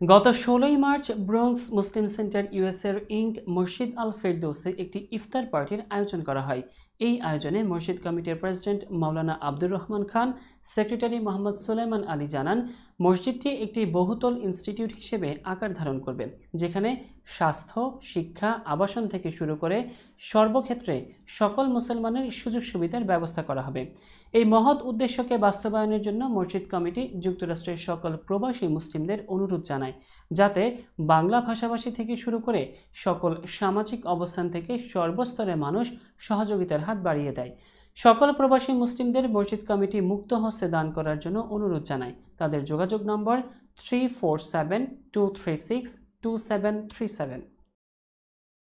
গত ষোলোই March Bronx Muslim centre ইউএসএর ইঙ্ক মসজিদ আল ফেরদৌসে একটি ইফতার পার্টির আয়োজন করা হয়। এই আয়োজনে মসজিদ কমিটির প্রেসিডেন্ট মাওলানা আব্দুর রহমান খান, সেক্রেটারি মোহাম্মদ সুলাইমান আলী জানান, মসজিদটি একটি বহুতল ইনস্টিটিউট হিসেবে আকার ধারণ করবে, যেখানে স্বাস্থ্য, শিক্ষা, আবাসন থেকে শুরু করে সর্বক্ষেত্রে সকল মুসলমানের সুযোগ সুবিধার ব্যবস্থা করা হবে। এই মহৎ উদ্দেশ্যকে বাস্তবায়নের জন্য মসজিদ কমিটি যুক্তরাষ্ট্রের সকল প্রবাসী মুসলিমদের অনুরোধ জানায়, যাতে বাংলা ভাষাভাষী থেকে শুরু করে সকল সামাজিক অবস্থান থেকে সর্বস্তরের মানুষ সহযোগিতার হাত বাড়িয়ে দেয়। সকল প্রবাসী মুসলিমদের মসজিদ কমিটি মুক্ত হস্তে দান করার জন্য অনুরোধ জানায়। তাদের যোগাযোগ নম্বর three four seven two three six two seven three seven